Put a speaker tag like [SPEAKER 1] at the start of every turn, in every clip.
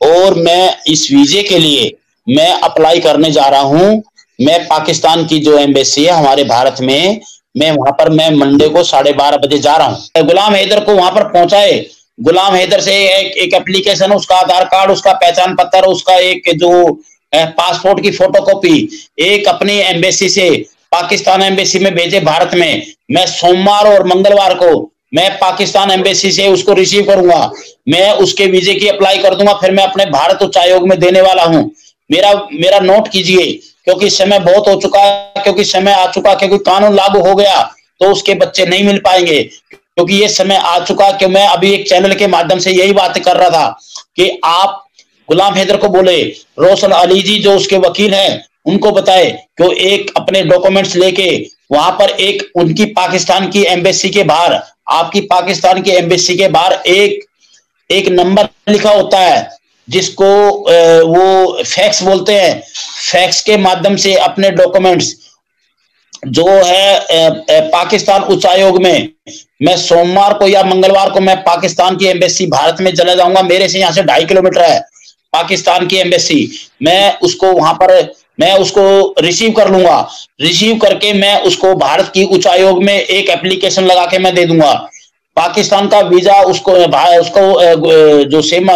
[SPEAKER 1] और मैं इस वीजे के लिए मैं अप्लाई करने जा रहा हूँ। मैं पाकिस्तान की जो एम्बेसी है हमारे भारत में, मैं वहाँ पर मैं मंडे को साढ़े बारह बजे जा रहा हूँ। गुलाम हैदर को वहाँ पर पहुँचाए गुलाम हैदर से एक एक एप्लीकेशन उसका आधार कार्ड, उसका पहचान पत्र, उसका एक जो पासपोर्ट की फोटोकॉपी एक अपनी एम्बेसी से पाकिस्तान एम्बेसी में भेजे भारत में। मैं सोमवार और मंगलवार को मैं पाकिस्तान एम्बेसी से उसको रिसीव करूँगा। मैं उसके वीजे की अप्लाई कर दूँगा, फिर मैं अपने भारत उच्च आयोग में देने वाला हूँ। मेरा मेरा नोट कीजिए, क्योंकि समय बहुत हो चुका है, क्योंकि समय आ चुका, क्योंकि कानून लागू हो गया तो उसके बच्चे नहीं मिल पाएँगे। क्योंकि ये समय आ चुका कि मैं अभी एक चैनल के माध्यम से यही बात कर रहा था कि आप गुलाम हैदर को बोले, रोशन अली जी जो उसके वकील हैं, उनको बताए कि एक अपने डॉक्यूमेंट्स लेके वहाँ पर एक उनकी पाकिस्तान की एम्बेसी के बाहर आपकी पाकिस्तान की एम्बेसी के बाहर एक एक नंबर लिखा होता है, जिसको वो फैक्स बोलते हैं। फैक्स के माध्यम से अपने डॉक्यूमेंट्स, जो है पाकिस्तान उच्चायोग में। मैं सोमवार को या मंगलवार को मैं पाकिस्तान की एम्बेसी भारत में चला जाऊँगा। मेरे से यहाँ से ढाई किलोमीटर है, पाकिस्तान की एम्बेसी। मैं उसको वहाँ पर मैं उसको रिसीव कर लूँगा। रिसीव करके मैं उसको भारत की उच्चायोग में एक एप्लीकेशन लगा के मैं दे दूँगा। पाकिस्तान का वीज़ा उसको उसको जो सेम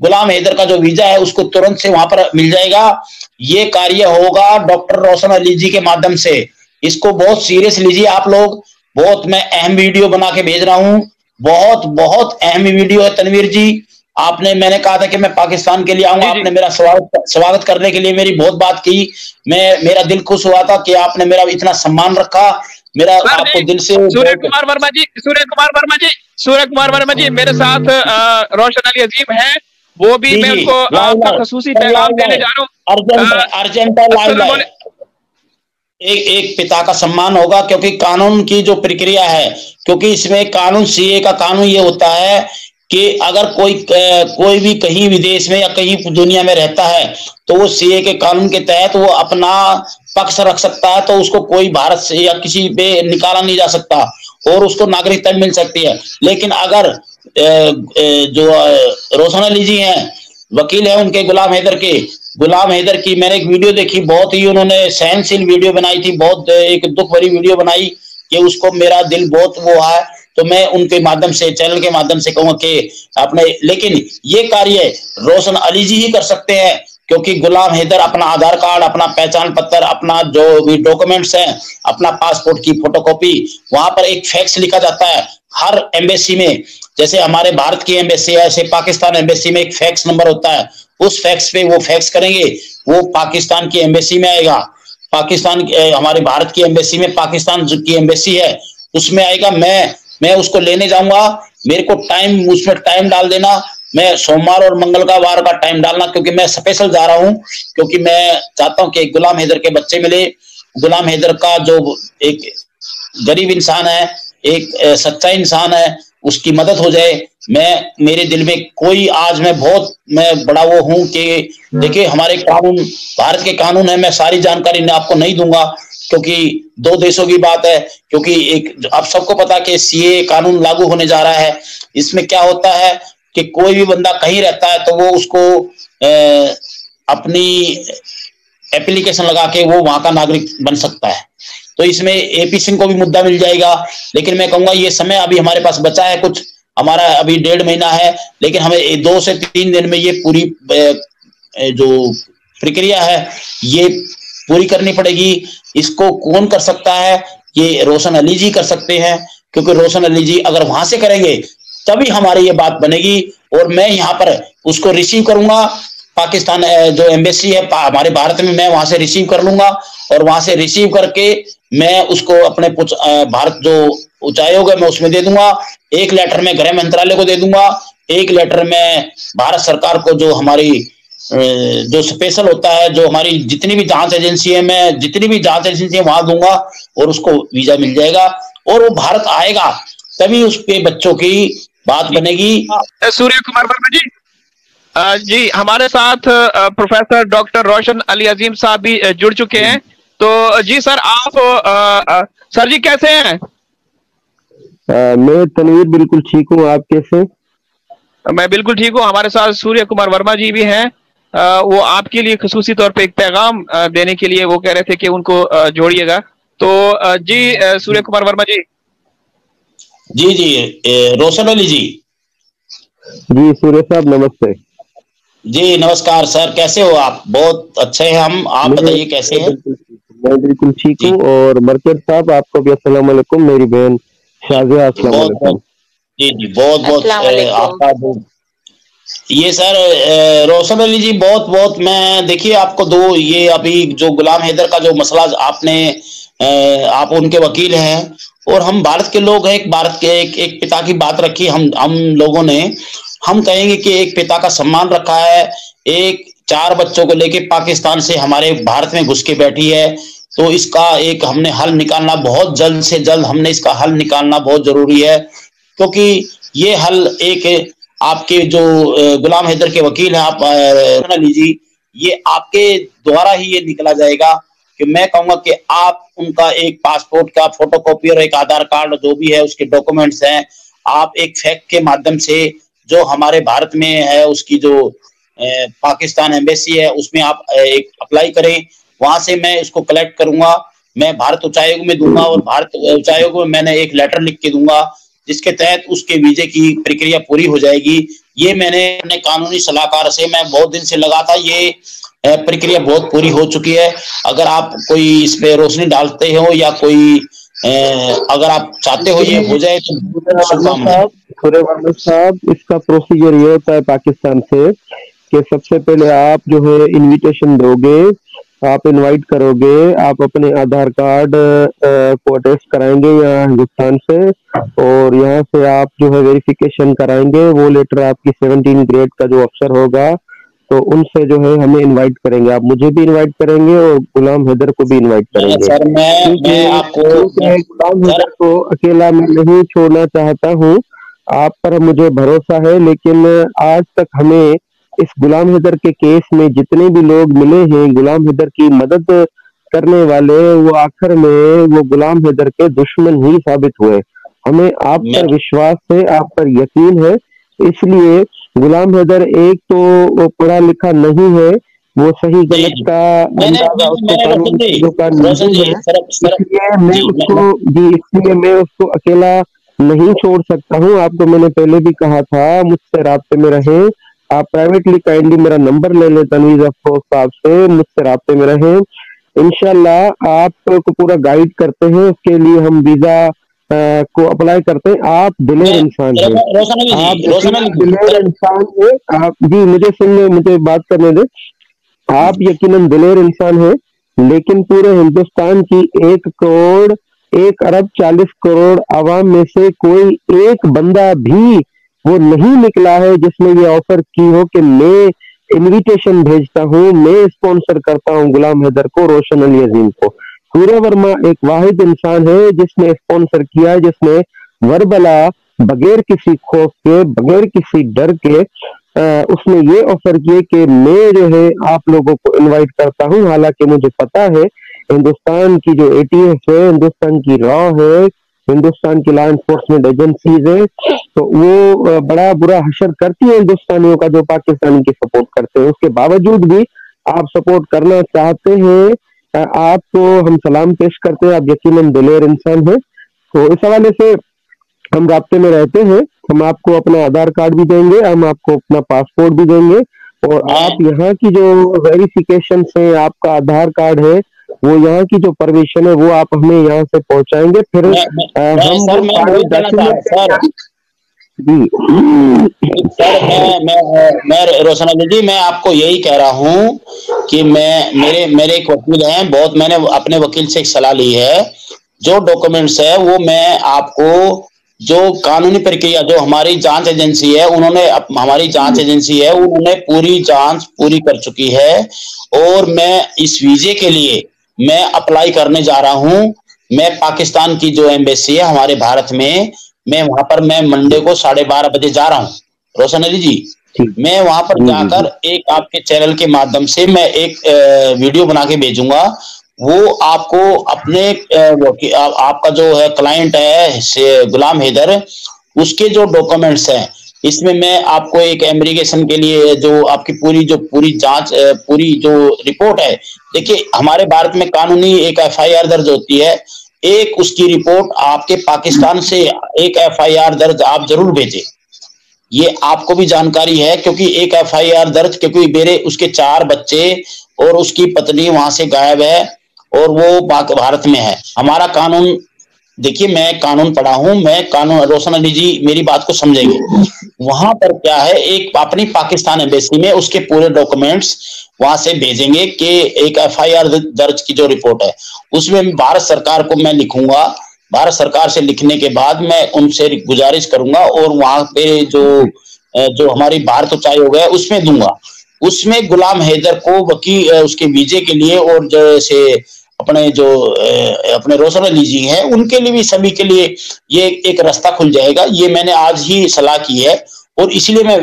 [SPEAKER 1] गुलाम हैदर का जो वीज़ा है, उसको तुरंत से वहाँ पर मिल जाएगा। ये कार्य होगा डॉक्टर रोशन अली जी के माध्यम से। इसको बहुत सीरियस लीजिए आप लोग। बहुत मैं अहम वीडियो बना के भेज रहा हूँ। बहुत बहुत अहम वीडियो है तनवीर जी। आपने मैंने कहा था कि मैं पाकिस्तान के लिए आऊँगा आपने मेरा स्वागत स्वागत करने के लिए मेरी बहुत बात की। मैं मेरा दिल खुश हुआ था कि आपने मेरा इतना सम्मान रखा। मेरा आपको दिल से
[SPEAKER 2] सूर्य कुमार वर्मा जी सूर्य कुमार वर्मा जी सूर्य कुमार वर्मा जी मेरे साथ रोशन अली अजीम है। वो भी मैं उनको आपका खसूसी पैगाम देने जा रहा हूँ।
[SPEAKER 1] एक एक पिता का सम्मान होगा क्योंकि कानून की जो प्रक्रिया है क्योंकि इसमें कानून सीए का कानून ये होता है कि अगर कोई कोई भी कहीं विदेश में या कहीं दुनिया में रहता है तो वो सीए के कानून के तहत वो अपना पक्ष रख सकता है तो उसको कोई भारत से या किसी पे निकाला नहीं जा सकता, और उसको नागरिकता मिल सकती है। लेकिन अगर जो रोशन अली जी हैं, वकील है उनके गुलाम हैदर के, गुलाम हैदर की मैंने एक वीडियो देखी, बहुत ही उन्होंने सहनशील वीडियो बनाई थी, बहुत एक दुख भरी वीडियो बनाई कि उसको मेरा दिल बहुत वो है तो मैं उनके माध्यम से चैनल के माध्यम से कहूँगा कि अपने लेकिन ये कार्य रोशन अली जी ही कर सकते हैं, क्योंकि गुलाम हैदर अपना आधार कार्ड, अपना पहचान पत्र, अपना जो भी डॉक्यूमेंट्स हैं, अपना पासपोर्ट की फोटोकॉपी वहाँ पर एक फैक्स लिखा जाता है। हर एम्बेसी में, जैसे हमारे भारत की एम्बेसी है ऐसे पाकिस्तान एम्बेसी में एक फैक्स नंबर होता है, उस फैक्स पे वो फैक्स करेंगे, वो पाकिस्तान की एम्बेसी में आएगा। पाकिस्तान हमारे भारत की एम्बेसी में पाकिस्तान की एम्बेसी है, उसमें आएगा, मैं मैं उसको लेने जाऊँगा। मेरे को टाइम उसमें टाइम डाल देना। मैं सोमवार और मंगल का टाइम डालना, क्योंकि मैं स्पेशल जा रहा हूँ, क्योंकि मैं चाहता हूँ कि गुलाम हैदर के बच्चे मिले। गुलाम हैदर का जो एक गरीब इंसान है, एक सच्चा इंसान है, उसकी मदद हो जाए। मैं, मेरे दिल में कोई, आज मैं बहुत, मैं बड़ा वो हूँ कि, देखिए, हमारे कानून, भारत के कानून है, मैं सारी जानकारी आपको नहीं दूँगा, क्योंकि दो देशों की बात है क्योंकि एक आप सबको पता कि सीए कानून लागू होने जा रहा है। इसमें क्या होता है कि कोई भी बंदा कहीं रहता है तो वो उसको ए, अपनी एप्लीकेशन लगा के वो वहाँ का नागरिक बन सकता है। तो इसमें एपी सिंह को भी मुद्दा मिल जाएगा लेकिन मैं कहूँगा ये समय अभी हमारे पास बचा है कुछ। हमारा अभी डेढ़ महीना है लेकिन हमें दो से तीन दिन में ये पूरी जो प्रक्रिया है ये पूरी करनी पड़ेगी। इसको कौन कर सकता है? ये रोशन अली जी कर सकते हैं, क्योंकि रोशन अली जी अगर वहाँ से करेंगे, तभी हमारी ये बात बनेगी और मैं यहाँ पर उसको रिसीव करूँगा। पाकिस्तान जो एम्बेसी है हमारे भारत में मैं वहाँ से रिसीव कर लूँगा और वहाँ से रिसीव करके मैं उसको अपने भारत जो उच्चायोग है, मैं उसमें दे दूँगा। एक लेटर में गृह मंत्रालय को दे दूँगा। एक लेटर में भारत सरकार को जो हमारी जो स्पेशल होता है जो हमारी जितनी भी जाँच एजेंसी है मैं जितनी भी जाँच एजेंसी है वहाँ दूँगा और उसको वीज़ा मिल जाएगा और वो भारत आएगा तभी उसके बच्चों की बात बनेगी।
[SPEAKER 2] सूर्य कुमार वर्मा जी जी हमारे साथ प्रोफेसर डॉक्टर रोशन अली अजीम साहब भी जुड़ चुके हैं। तो जी सर आप आ, आ, सर जी कैसे हैं?
[SPEAKER 3] मैं तनवीर बिल्कुल ठीक हूँ आप कैसे
[SPEAKER 2] मैं बिल्कुल ठीक हूँ हमारे साथ सूर्य कुमार वर्मा जी भी हैं। वो आपके लिए खसूसी तौर पे एक पैगाम देने के लिए वो कह रहे थे कि उनको जोड़िएगा। तो जी सूर्य कुमार वर्मा जी।
[SPEAKER 1] जी जी रोशन अली जी।
[SPEAKER 3] जी सूर्य साहब नमस्ते।
[SPEAKER 1] जी नमस्कार सर। कैसे हो आप? बहुत अच्छे हैं हम। आप बताइए कैसे हैं?
[SPEAKER 3] मैं बिल्कुल ठीक हूँ। और मरकज साहब आपको भी अस्सलाम वालेकुम। मेरी बहन शाजिया अस्सलाम वालेकुम।
[SPEAKER 1] जी जी बहुत बहुत आपका ये सर रोशन अली जी, बहुत बहुत, मैं, देखिए, आपको दो, ये अभी जो गुलाम हैदर का जो मसला आपने आप उनके वकील हैं, और हम भारत के लोग हैं, एक भारत के, एक एक पिता की बात रखी, हम हम लोगों ने, हम कहेंगे कि एक पिता का सम्मान रखा है, एक, चार बच्चों को लेके पाकिस्तान से हमारे भारत में घुस के बैठी है तो इसका एक हमने हल निकालना बहुत जल्द से जल्द, हमने इसका हल निकालना बहुत ज़रूरी है, क्योंकि ये हल एक आपके जो गुलाम हैदर के वकील हैं, आप लीजिए, ये आपके द्वारा ही ये निकला जाएगा कि मैं कहूँगा कि आप उनका एक पासपोर्ट का फोटोकॉपी और एक आधार कार्ड जो भी है, उसके डॉक्यूमेंट्स हैं, आप एक फैक्ट के माध्यम से जो हमारे भारत में है, उसकी जो पाकिस्तान एम्बेसी है, उसमें आप एक अप्लाई करें, वहाँ से मैं इसको कलेक्ट करूँगा, मैं भारत उच्चायोग में दूँगा और भारत उच्चायोग में मैंने एक लेटर लिख के दूँगा जिसके तहत उसके वीजे की प्रक्रिया पूरी हो जाएगी। ये मैंने अपने कानूनी सलाहकार से मैं बहुत दिन से लगा था ये प्रक्रिया बहुत पूरी हो चुकी है। अगर आप कोई इस पे रोशनी डालते हो या कोई अगर आप चाहते हो ये हो जाए तो
[SPEAKER 3] साहब, इसका प्रोसीजर ये होता है पाकिस्तान से कि सबसे पहले आप जो है इनविटेशन दोगे आप इनवाइट करोगे आप अपने आधार कार्ड को अटेस्ट कराएँगे यहाँ हिंदुस्तान से और यहाँ से आप जो है वेरिफिकेशन कराएँगे वो लेटर आपकी सेवनटीन ग्रेड का जो अफसर होगा तो उनसे जो है हमें इनवाइट करेंगे। आप मुझे भी इनवाइट करेंगे और गुलाम हैदर को भी इनवाइट करेंगे।
[SPEAKER 1] सर मैं, मैं आपको
[SPEAKER 3] गुलाम हैदर को अकेला मैं नहीं छोड़ना चाहता हूँ। आप पर मुझे भरोसा है लेकिन आज तक हमें इस गुलाम हैदर के केस में जितने भी लोग मिले हैं गुलाम हैदर की मदद करने वाले वो आखिर में वो गुलाम हैदर के दुश्मन ही साबित हुए। हमें आप पर विश्वास है आप पर यकीन है। इसलिए गुलाम हैदर एक तो वो पढ़ा लिखा नहीं है वो सही गलत का अंदाज़ा उसको का नहीं है। इसलिए मैं उसको जी इसलिए मैं उसको अकेला नहीं छोड़ सकता हूँ। आपको मैंने पहले भी कहा था मुझसे रबते में रहे। आप प्राइवेटली काइंडली मेरा नंबर ले लें तनवीज अफरोज साहब से मुझसे रबते में रहे। इनशाला आपको पूरा गाइड करते हैं उसके लिए हम वीज़ा को अप्लाई करते हैं। आप दिलेर इंसान हैं। आप दिलेर इंसान है। आप जी मुझे सुनने मुझे बात करने दे। आप यकीनन दिलेर इंसान है लेकिन पूरे हिंदुस्तान की एक करोड़ एक अरब चालीस करोड़ आवाम में से कोई एक बंदा भी वो नहीं निकला है जिसने ये ऑफ़र की हो कि मैं इनविटेशन भेजता हूँ मैं स्पॉन्सर करता हूँ गुलाम हैदर को रोशन अली अजीम को। सूर्य वर्मा एक वाहिद इंसान है जिसने स्पॉन्सर किया जिसने वर्बला बगैर किसी खौफ के बगैर किसी डर के आ, उसने ये ऑफ़र किए कि मैं जो है आप लोगों को इनवाइट करता हूँ। हालाँकि मुझे पता है हिंदुस्तान की जो एटीएफ है हिंदुस्तान की रॉ है हिंदुस्तान की लॉ एनफोर्समेंट एजेंसीज है तो वो बड़ा बुरा हशर करती है हिंदुस्तानियों का जो पाकिस्तान की सपोर्ट करते हैं। उसके बावजूद भी आप सपोर्ट करना चाहते हैं आपको हम सलाम पेश करते हैं, आप यकीन दिलेर इंसान है। तो इस हवाले से हम रबते में रहते हैं। हम आपको अपना आधार कार्ड भी देंगे, हम आपको अपना पासपोर्ट भी देंगे। और आप यहाँ की जो वेरिफिकेशन है, आपका आधार कार्ड है वो यहाँ की जो परमिशन है वो आप हमें यहाँ से पहुंचाएँगे। फिर मैं, मैं, हम सर, मैं
[SPEAKER 1] जी। सर मैं मैं मैं रोशन अली जी मैं आपको यही कह रहा हूँ कि मैं मेरे मेरे एक वकील हैं बहुत मैंने अपने वकील से एक सलाह ली है। जो डॉक्यूमेंट्स है वो मैं आपको जो कानूनी प्रक्रिया जो हमारी जाँच एजेंसी है उन्होंने हमारी जाँच एजेंसी है उन्होंने पूरी जाँच पूरी कर चुकी है। और मैं इस वीजे के लिए मैं अप्लाई करने जा रहा हूँ। मैं पाकिस्तान की जो एम्बेसी है हमारे भारत में मैं वहाँ पर मैं मंडे को साढ़े बारह बजे जा रहा हूँ। रोशन अली जी मैं वहाँ पर जाकर एक आपके चैनल के माध्यम से मैं एक वीडियो बना के भेजूँगा। वो आपको अपने आपका जो है क्लाइंट है गुलाम हैदर उसके जो डॉक्यूमेंट्स हैं इसमें मैं आपको एक एमरीगेशन के लिए जो आपकी पूरी जो पूरी जाँच पूरी जो रिपोर्ट है, देखिए, हमारे भारत में कानूनी एक एफआईआर दर्ज होती है। एक उसकी रिपोर्ट आपके पाकिस्तान से एक एफआईआर दर्ज आप ज़रूर भेजें। ये आपको भी जानकारी है, क्योंकि एक एफआईआर दर्ज, क्योंकि मेरे उसके चार बच्चे और उसकी पत्नी वहाँ से गायब है और वो भारत में है। हमारा कानून देखिए, मैं कानून पढ़ा हूँ, मैं कानून, रोशन अली जी मेरी बात को समझेंगे। वहाँ पर क्या है, एक अपनी पाकिस्तान एम्बेसी में उसके पूरे डॉक्यूमेंट्स वहाँ से भेजेंगे कि एक एफआईआर दर्ज की जो रिपोर्ट है, उसमें भारत सरकार को मैं लिखूँगा। भारत सरकार से लिखने के बाद मैं उनसे गुजारिश करूँगा और वहाँ पे जो जो हमारी भारत उच्च हो है, उसमें दूँगा। उसमें गुलाम हैदर को वकील उसके वीजे के लिए और जैसे अपने जो अपने रोशन लीजिंग है, उनके लिए भी, सभी के लिए ये एक रास्ता खुल जाएगा। ये मैंने आज ही सलाह की है और इसलिए मैं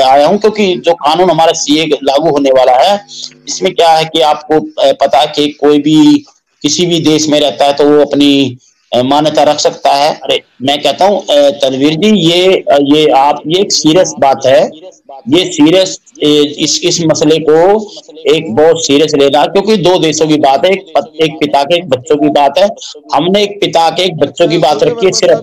[SPEAKER 1] आया हूँ क्योंकि जो कानून हमारा सीए लागू होने वाला है, इसमें क्या है कि आपको पता है कि कोई भी किसी भी देश में रहता है तो वो अपनी मान्यता रख सकता है। अरे मैं कहता हूँ तनवीर जी ये ये आप ये एक सीरियस बात है। ये सीरियस इस इस मसले को एक बहुत सीरियस लेना क्योंकि दो देशों की बात है एक, एक पिता के एक बच्चों की बात है। हमने एक पिता के एक बच्चों की बात रखी है सिर्फ़